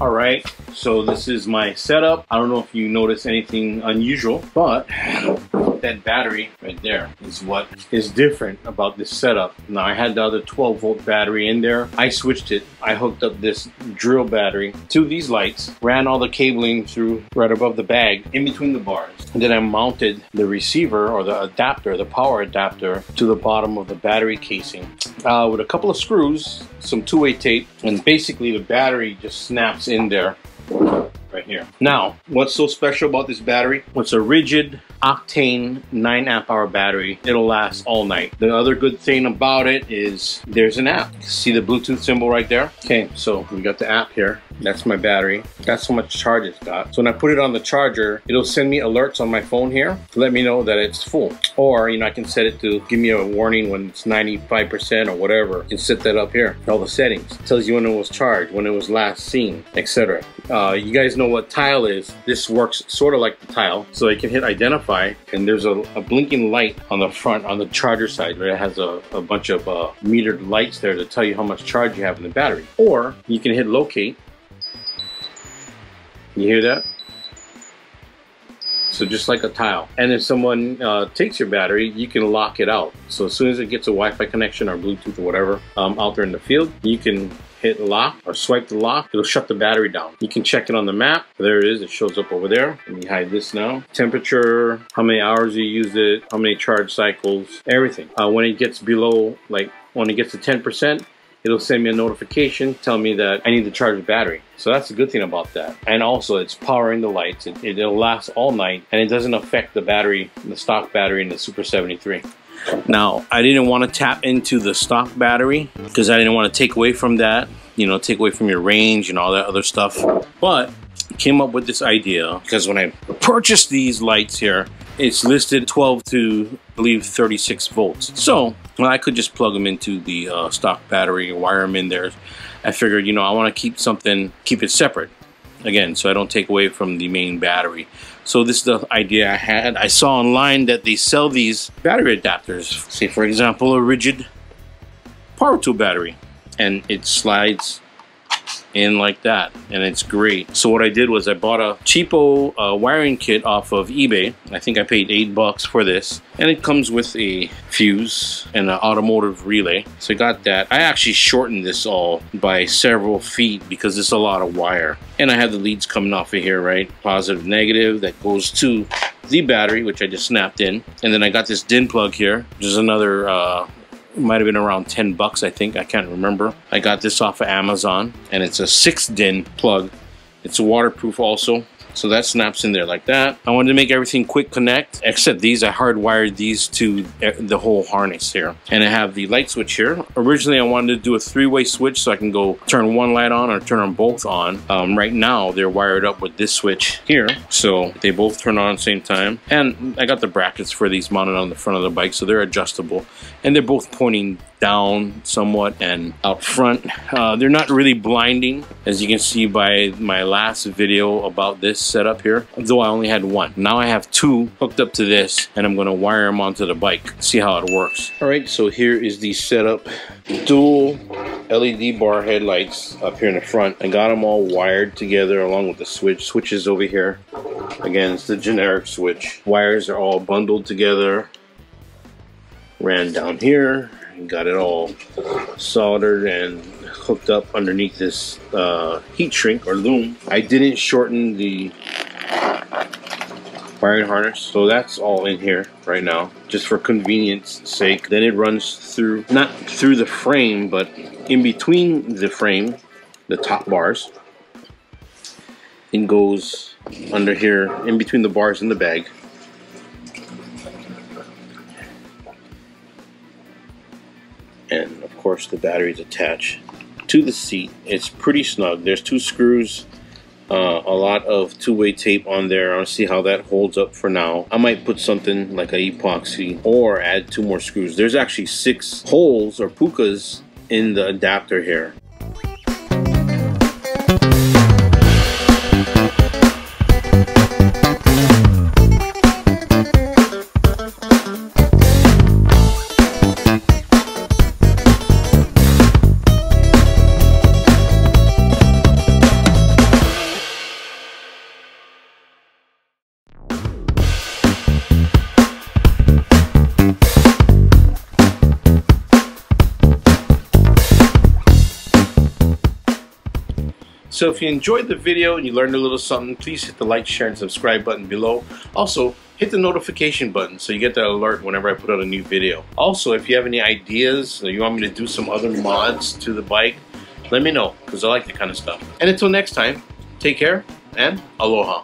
All right, so this is my setup. I don't know if you notice anything unusual, but that battery right there is what is different about this setup. Now I had the other 12 volt battery in there. I switched it. I hooked up this drill battery to these lights, ran all the cabling through right above the bag in between the bars. And then I mounted the receiver or the adapter, the power adapter to the bottom of the battery casing uh, with a couple of screws, some two-way tape, and basically the battery just snaps in there right here. Now, what's so special about this battery? It's a Ridgid octane 9 amp hour battery. It'll last all night. The other good thing about it is there's an app. See the Bluetooth symbol right there? Okay, so we got the app here. That's my battery. That's how much charge it's got. So when I put it on the charger, it'll send me alerts on my phone here to let me know that it's full. Or, you know, I can set it to give me a warning when it's 95% or whatever. You can set that up here. All the settings. It tells you when it was charged, when it was last seen, etc. Uh, you guys know what tile is. This works sort of like the tile. So you can hit identify and there's a, a blinking light on the front on the charger side where it has a, a bunch of uh, metered lights there to tell you how much charge you have in the battery. Or you can hit locate you hear that? So just like a tile. And if someone uh, takes your battery, you can lock it out. So as soon as it gets a Wi-Fi connection or Bluetooth or whatever um, out there in the field, you can hit lock or swipe the lock, it'll shut the battery down. You can check it on the map. There it is, it shows up over there. Let me hide this now. Temperature, how many hours you used it, how many charge cycles, everything. Uh, when it gets below, like when it gets to 10%, it'll send me a notification telling me that I need to charge the battery. So that's the good thing about that. And also it's powering the lights. It, it'll last all night and it doesn't affect the battery, the stock battery in the Super 73. Now, I didn't want to tap into the stock battery because I didn't want to take away from that, you know, take away from your range and all that other stuff. But came up with this idea because when I purchased these lights here, it's listed 12 to I believe 36 volts. So well, I could just plug them into the uh, stock battery and wire them in there. I figured, you know, I want to keep something, keep it separate again, so I don't take away from the main battery. So this is the idea I had. I saw online that they sell these battery adapters. Say, for example, a Ridgid power tool battery, and it slides in like that and it's great. So what I did was I bought a cheapo uh, wiring kit off of eBay. I think I paid eight bucks for this and it comes with a fuse and an automotive relay. So I got that. I actually shortened this all by several feet because it's a lot of wire. And I have the leads coming off of here right? Positive negative. That goes to the battery which I just snapped in. And then I got this DIN plug here. Which is another uh, might have been around 10 bucks I think. I can't remember. I got this off of Amazon and it's a 6 din plug. It's waterproof also so that snaps in there like that. I wanted to make everything quick connect, except these, I hardwired these to the whole harness here. And I have the light switch here. Originally, I wanted to do a three-way switch so I can go turn one light on or turn them both on. Um, right now, they're wired up with this switch here. So they both turn on at the same time. And I got the brackets for these mounted on the front of the bike, so they're adjustable. And they're both pointing down somewhat and out front. Uh, they're not really blinding, as you can see by my last video about this setup here, though I only had one. Now I have two hooked up to this, and I'm gonna wire them onto the bike, see how it works. All right, so here is the setup. Dual LED bar headlights up here in the front. I got them all wired together along with the switch. Switches over here. Again, it's the generic switch. Wires are all bundled together. Ran down here got it all soldered and hooked up underneath this uh, heat shrink or loom. I didn't shorten the wiring harness, so that's all in here right now, just for convenience sake. Then it runs through, not through the frame, but in between the frame, the top bars. It goes under here, in between the bars and the bag. And of course the battery is attached to the seat. It's pretty snug. There's two screws, uh, a lot of two-way tape on there. I'll see how that holds up for now. I might put something like a epoxy or add two more screws. There's actually six holes or pukas in the adapter here. So if you enjoyed the video and you learned a little something, please hit the like, share, and subscribe button below. Also, hit the notification button so you get that alert whenever I put out a new video. Also, if you have any ideas or you want me to do some other mods to the bike, let me know because I like that kind of stuff. And until next time, take care and aloha.